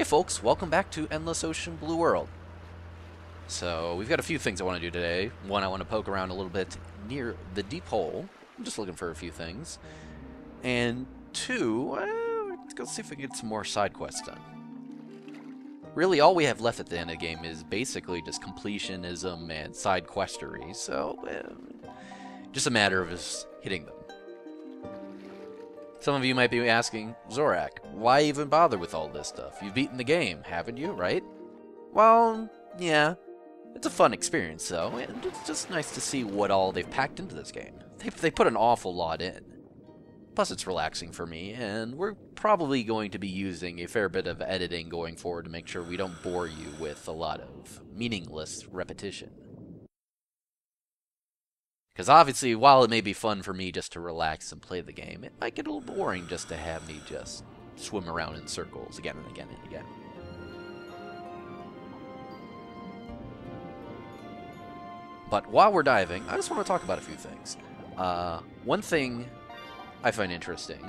Hey folks, welcome back to Endless Ocean Blue World. So, we've got a few things I want to do today. One, I want to poke around a little bit near the deep hole. I'm just looking for a few things. And two, uh, let's go see if we can get some more side quests done. Really, all we have left at the end of the game is basically just completionism and side questery, so uh, just a matter of us hitting them. Some of you might be asking, Zorak, why even bother with all this stuff? You've beaten the game, haven't you, right? Well, yeah. It's a fun experience, though, and it's just nice to see what all they've packed into this game. They, they put an awful lot in. Plus, it's relaxing for me, and we're probably going to be using a fair bit of editing going forward to make sure we don't bore you with a lot of meaningless repetition. Because obviously, while it may be fun for me just to relax and play the game, it might get a little boring just to have me just swim around in circles again and again and again. But while we're diving, I just want to talk about a few things. Uh, one thing I find interesting,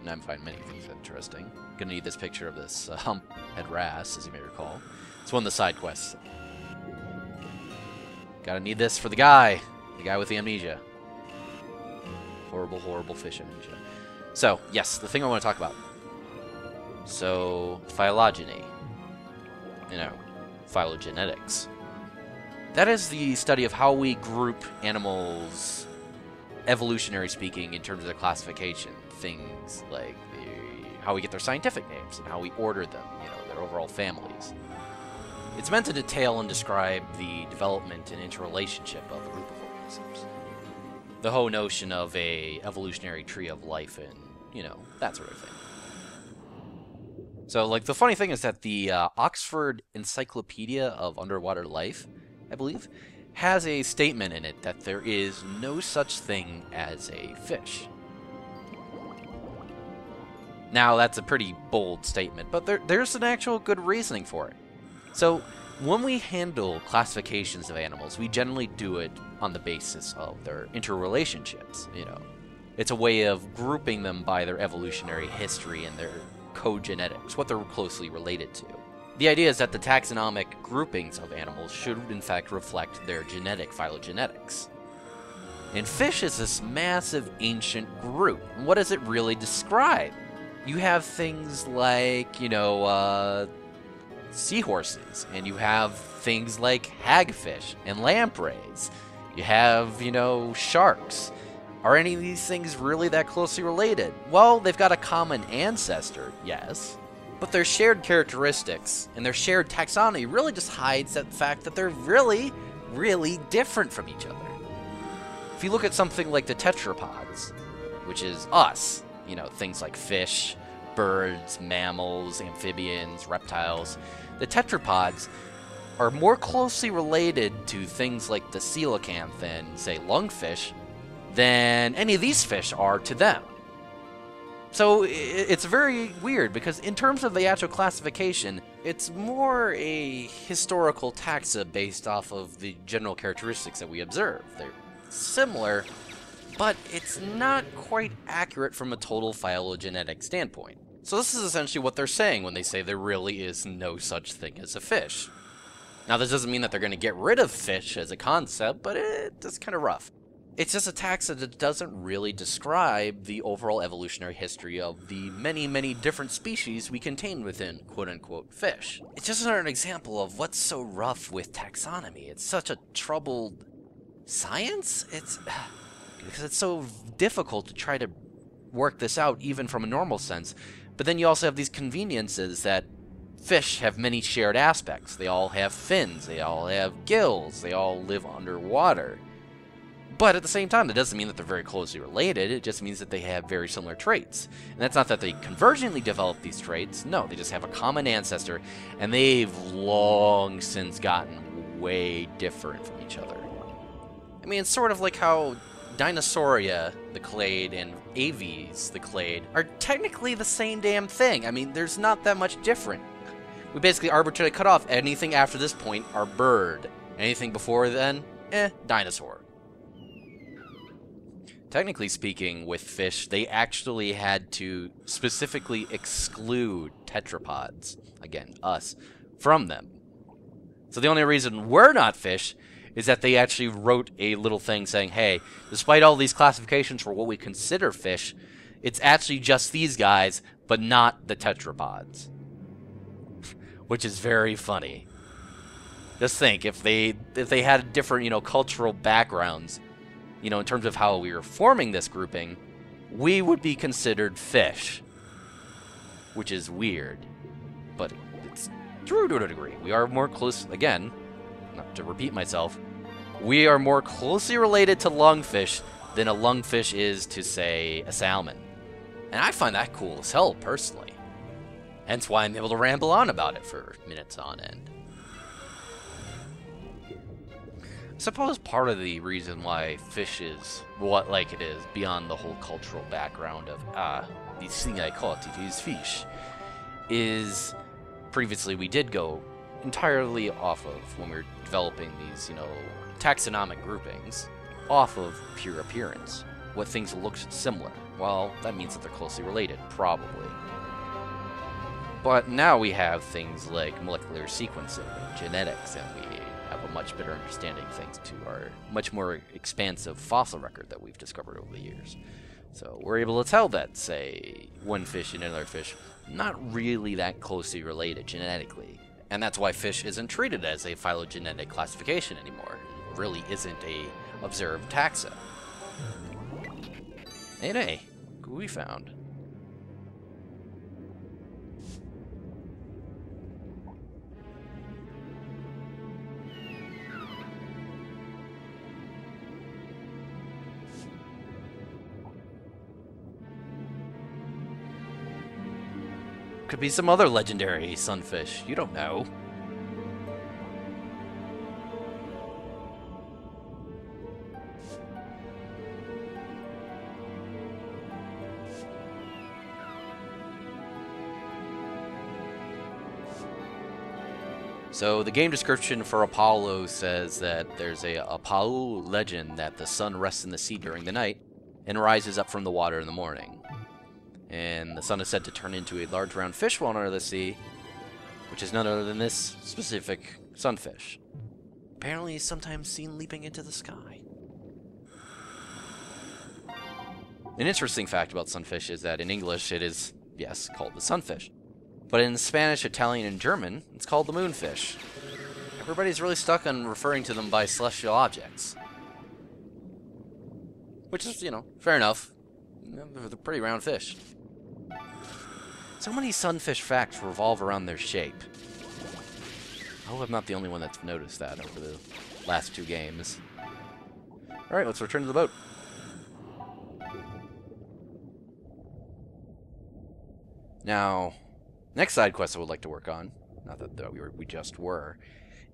and I find many things interesting, gonna need this picture of this uh, hump head wrasse, as you may recall. It's one of the side quests. Gotta need this for the guy. The guy with the amnesia. Horrible, horrible fish amnesia. So, yes, the thing I want to talk about. So, phylogeny. You know, phylogenetics. That is the study of how we group animals, evolutionary speaking, in terms of their classification. Things like the, how we get their scientific names and how we order them, you know, their overall families. It's meant to detail and describe the development and interrelationship of a group of. The whole notion of a evolutionary tree of life and, you know, that sort of thing. So, like, the funny thing is that the uh, Oxford Encyclopedia of Underwater Life, I believe, has a statement in it that there is no such thing as a fish. Now, that's a pretty bold statement, but there, there's an actual good reasoning for it. So, when we handle classifications of animals, we generally do it on the basis of their interrelationships, you know. It's a way of grouping them by their evolutionary history and their cogenetics, what they're closely related to. The idea is that the taxonomic groupings of animals should in fact reflect their genetic phylogenetics. And fish is this massive ancient group. What does it really describe? You have things like, you know, uh, seahorses, and you have things like hagfish and lampreys. You have, you know, sharks. Are any of these things really that closely related? Well, they've got a common ancestor, yes. But their shared characteristics and their shared taxonomy really just hides that fact that they're really, really different from each other. If you look at something like the tetrapods, which is us, you know, things like fish, birds, mammals, amphibians, reptiles, the tetrapods are more closely related to things like the coelacanth and, say, lungfish than any of these fish are to them. So it's very weird because, in terms of the actual classification, it's more a historical taxa based off of the general characteristics that we observe. They're similar, but it's not quite accurate from a total phylogenetic standpoint. So this is essentially what they're saying when they say there really is no such thing as a fish. Now, this doesn't mean that they're going to get rid of fish as a concept, but it's kind of rough. It's just a taxa that doesn't really describe the overall evolutionary history of the many, many different species we contain within quote-unquote fish. It's just another example of what's so rough with taxonomy. It's such a troubled science? It's because it's so difficult to try to work this out even from a normal sense. But then you also have these conveniences that fish have many shared aspects. They all have fins, they all have gills, they all live underwater. But at the same time, that doesn't mean that they're very closely related. It just means that they have very similar traits. And that's not that they convergently developed these traits. No, they just have a common ancestor, and they've long since gotten way different from each other. I mean, it's sort of like how Dinosauria, the clade, and Aves, the clade, are technically the same damn thing. I mean, there's not that much different. We basically arbitrarily cut off anything after this point are bird. Anything before then, eh, dinosaur. technically speaking, with fish, they actually had to specifically exclude tetrapods, again, us, from them. So the only reason we're not fish is that they actually wrote a little thing saying, hey, despite all these classifications for what we consider fish, it's actually just these guys, but not the tetrapods. Which is very funny. Just think if they if they had different, you know, cultural backgrounds, you know, in terms of how we were forming this grouping, we would be considered fish. Which is weird. But it's true to a degree. We are more close again, not to repeat myself, we are more closely related to lungfish than a lungfish is to say a salmon. And I find that cool as hell personally. Hence why I'm able to ramble on about it for minutes on end. I suppose part of the reason why fish is what like it is, beyond the whole cultural background of, ah, this thing I caught, it is fish, is previously we did go entirely off of when we're developing these, you know, taxonomic groupings, off of pure appearance. What things look similar. Well, that means that they're closely related, probably. But now we have things like molecular sequencing and genetics, and we have a much better understanding thanks to our much more expansive fossil record that we've discovered over the years. So we're able to tell that, say, one fish and another fish, not really that closely related genetically. And that's why fish isn't treated as a phylogenetic classification anymore. It really isn't a observed taxa. And hey, we found. Could be some other legendary sunfish. You don't know. So the game description for Apollo says that there's a Apollo legend that the sun rests in the sea during the night and rises up from the water in the morning. And the sun is said to turn into a large round fish while under the sea, which is none other than this specific sunfish. Apparently sometimes seen leaping into the sky. An interesting fact about sunfish is that in English it is, yes, called the sunfish. But in Spanish, Italian, and German, it's called the moonfish. Everybody's really stuck on referring to them by celestial objects. Which is, you know, fair enough. They're pretty round fish. So many sunfish facts revolve around their shape. I hope I'm not the only one that's noticed that over the last two games. Alright, let's return to the boat. Now, Next side quest I would like to work on, not that we, were, we just were,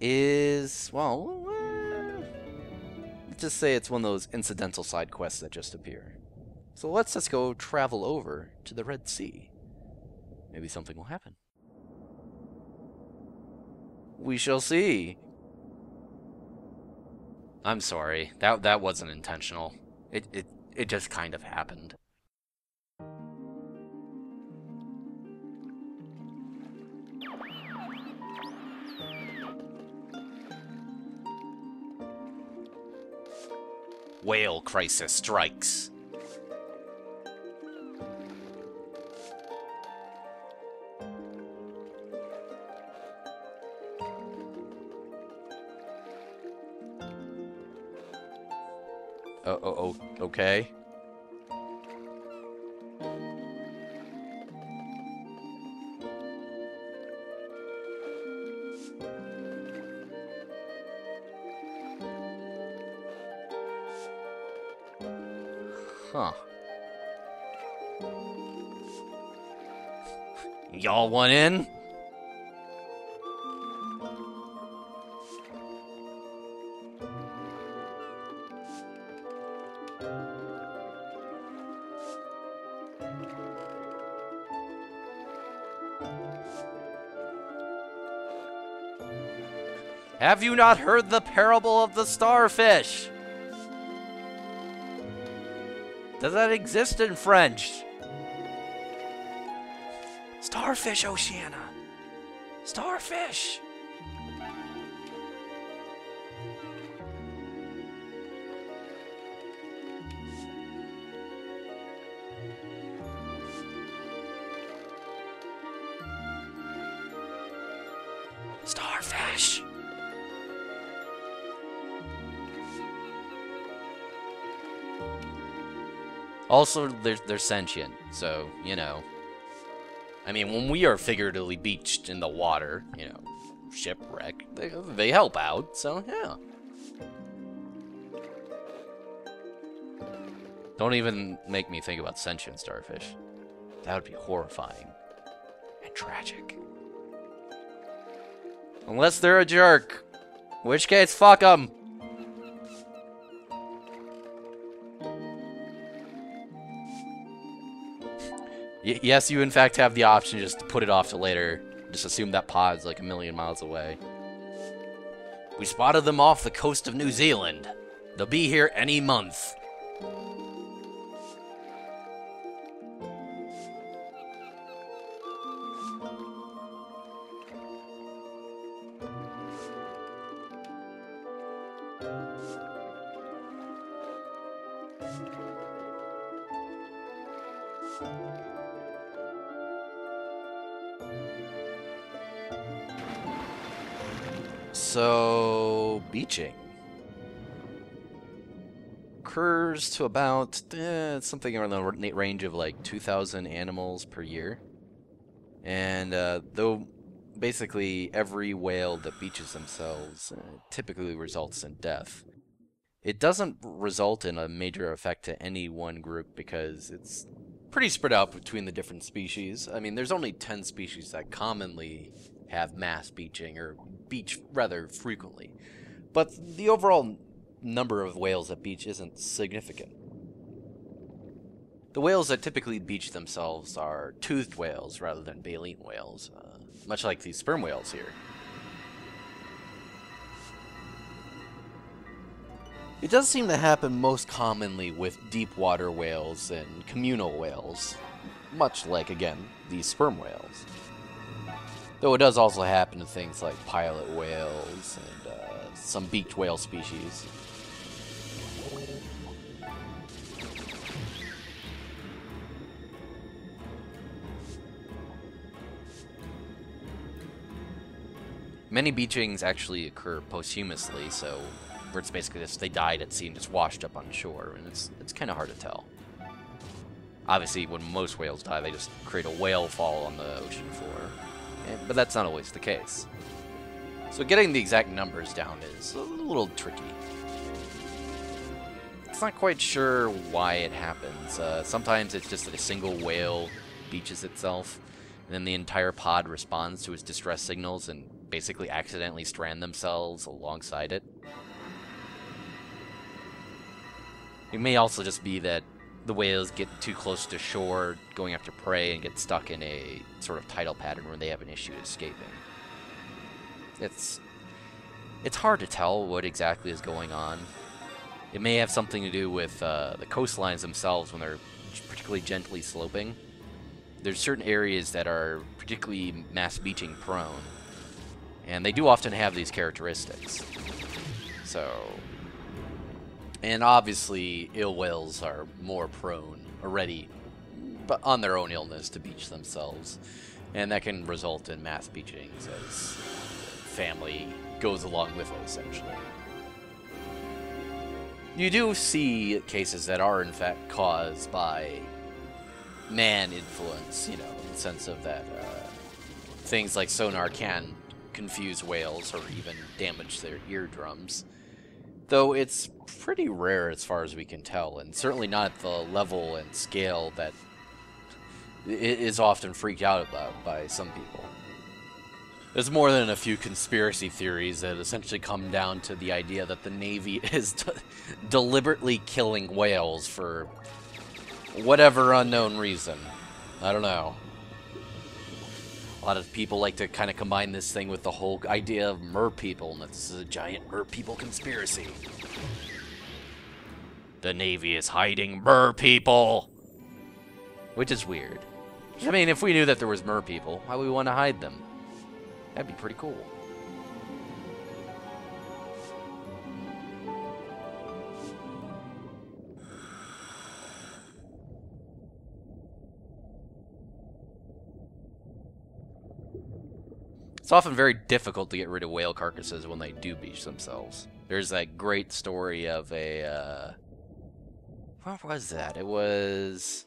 is, well, uh, let's just say it's one of those incidental side quests that just appear. So let's just go travel over to the Red Sea. Maybe something will happen. We shall see. I'm sorry. That that wasn't intentional. It it it just kind of happened. whale crisis strikes. Okay. Huh. Y'all want in? Have you not heard the parable of the starfish? Does that exist in French? Starfish, Oceana. Starfish. Starfish. Also, they're, they're sentient, so, you know. I mean, when we are figuratively beached in the water, you know, shipwreck, they, they help out, so, yeah. Don't even make me think about sentient starfish. That would be horrifying. And tragic. Unless they're a jerk. In which case, fuck them. Yes, you in fact have the option just to put it off to later. Just assume that pod's like a million miles away. We spotted them off the coast of New Zealand. They'll be here any month. So, beaching occurs to about eh, something around the range of like 2,000 animals per year. And uh, though basically every whale that beaches themselves uh, typically results in death, it doesn't result in a major effect to any one group because it's pretty spread out between the different species. I mean, there's only 10 species that commonly have mass beaching or beach rather frequently. But the overall number of whales that beach isn't significant. The whales that typically beach themselves are toothed whales rather than baleen whales, uh, much like these sperm whales here. It does seem to happen most commonly with deep water whales and communal whales, much like, again, these sperm whales. Though it does also happen to things like pilot whales and uh, some beaked whale species. Many beachings actually occur posthumously, so where it's basically just they died at sea and just washed up on shore, and it's it's kind of hard to tell. Obviously, when most whales die, they just create a whale fall on the ocean floor. Eh, but that's not always the case. So getting the exact numbers down is a little tricky. It's not quite sure why it happens. Uh, sometimes it's just that a single whale beaches itself, and then the entire pod responds to its distress signals and basically accidentally strand themselves alongside it. It may also just be that the whales get too close to shore going after prey and get stuck in a sort of tidal pattern where they have an issue escaping. It's it's hard to tell what exactly is going on. It may have something to do with uh, the coastlines themselves when they're particularly gently sloping. There's certain areas that are particularly mass beaching prone, and they do often have these characteristics. So and obviously, ill whales are more prone already, but on their own illness, to beach themselves. And that can result in mass beachings as family goes along with it, essentially. You do see cases that are, in fact, caused by man influence, you know, in the sense of that uh, things like sonar can confuse whales or even damage their eardrums. Though it's pretty rare as far as we can tell, and certainly not at the level and scale that is often freaked out about by some people. There's more than a few conspiracy theories that essentially come down to the idea that the Navy is deliberately killing whales for whatever unknown reason. I don't know. A lot of people like to kind of combine this thing with the whole idea of mer people, and that this is a giant mer people conspiracy. The Navy is hiding mer people. Which is weird. I mean, if we knew that there was mer people, why would we want to hide them? That'd be pretty cool. It's often very difficult to get rid of whale carcasses when they do beach themselves. There's that great story of a, uh, what was that? It was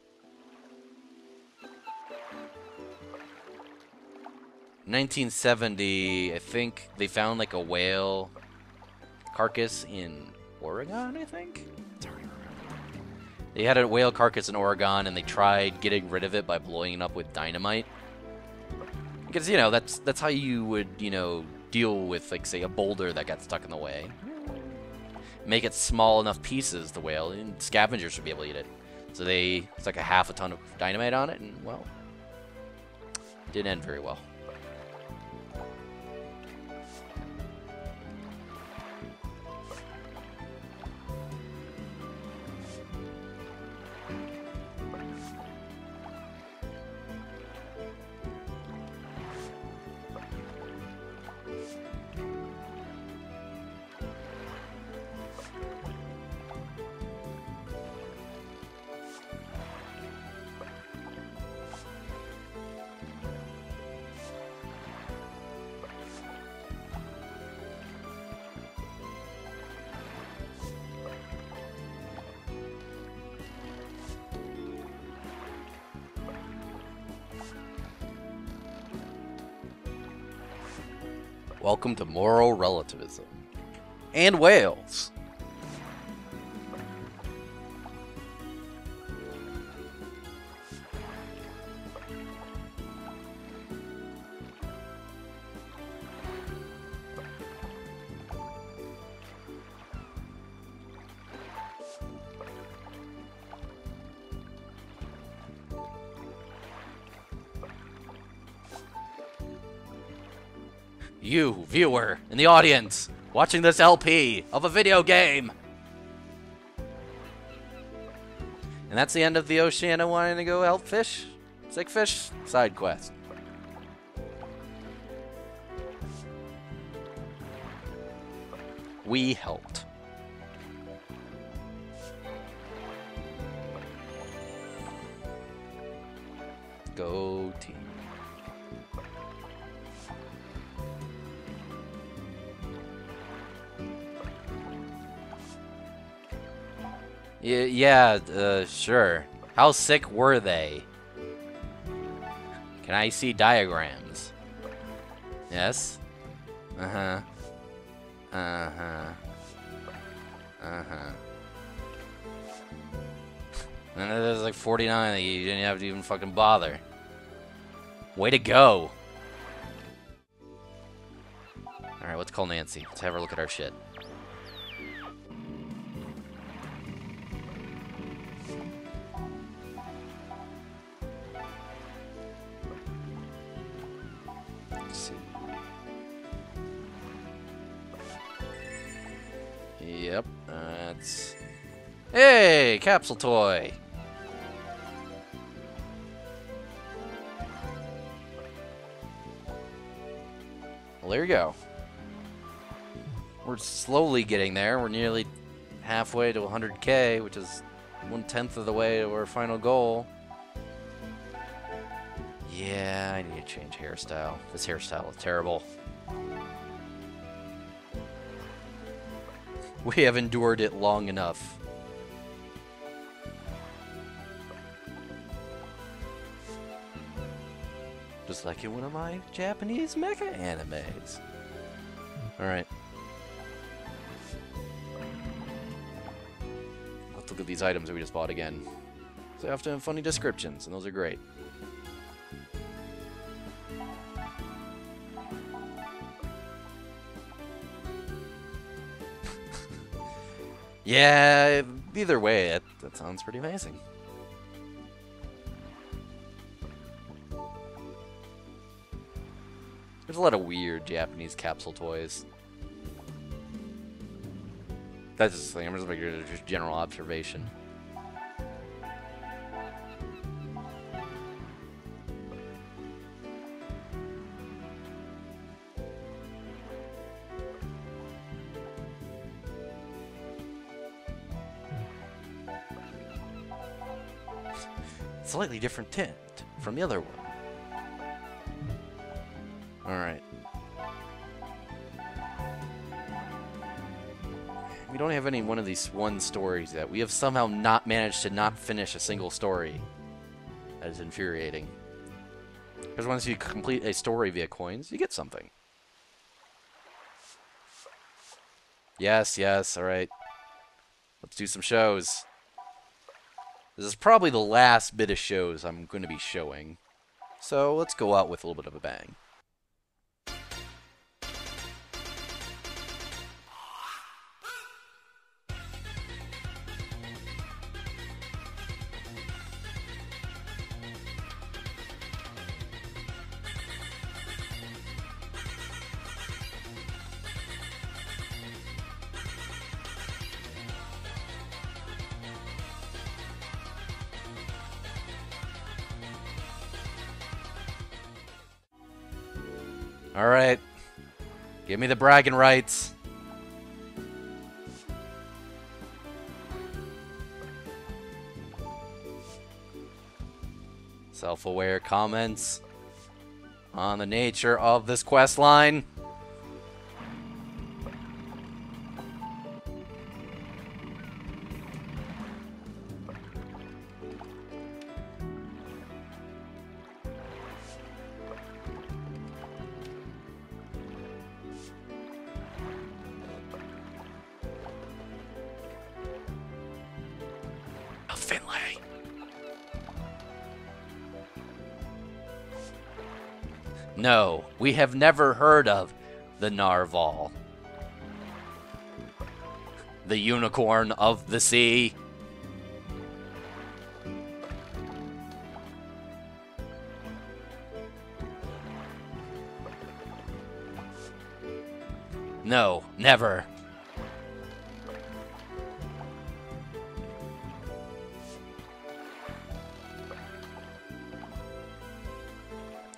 1970. I think they found like a whale carcass in Oregon. I think. They had a whale carcass in Oregon, and they tried getting rid of it by blowing it up with dynamite. Because, you know, that's that's how you would, you know, deal with, like, say, a boulder that got stuck in the way. Make it small enough pieces, the whale, and scavengers should be able to eat it. So they it's like a half a ton of dynamite on it, and, well, didn't end very well. Welcome to moral relativism. And whales. You, viewer, in the audience, watching this LP of a video game. And that's the end of the Oceana wanting to go help fish, sick fish side quest. We helped. Go team. Yeah, yeah, uh, sure. How sick were they? Can I see diagrams? Yes? Uh-huh. Uh-huh. Uh-huh. And there's like 49 that you didn't have to even fucking bother. Way to go! Alright, let's call Nancy. Let's have her look at our shit. Hey, capsule toy! Well, there you go. We're slowly getting there. We're nearly halfway to 100k, which is one-tenth of the way to our final goal. Yeah, I need to change hairstyle. This hairstyle is terrible. We have endured it long enough. Just like in one of my Japanese mecha animes. Alright. Let's look at these items that we just bought again. They often have funny descriptions, and those are great. Yeah, either way, that, that sounds pretty amazing. A lot of weird Japanese capsule toys. That's just I'm just making a general observation. Slightly different tint from the other one. Alright. We don't have any one of these one stories yet. We have somehow not managed to not finish a single story. That is infuriating. Because once you complete a story via coins, you get something. Yes, yes, alright. Let's do some shows. This is probably the last bit of shows I'm going to be showing. So let's go out with a little bit of a bang. Alright. Give me the bragging rights. Self-aware comments on the nature of this quest line. No, we have never heard of the Narwhal. The unicorn of the sea. No, never.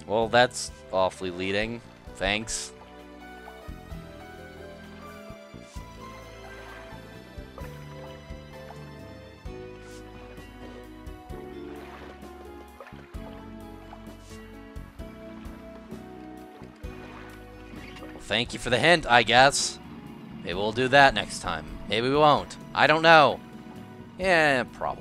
Well, that's awfully leading. Thanks. Thank you for the hint, I guess. Maybe we'll do that next time. Maybe we won't. I don't know. Yeah, probably.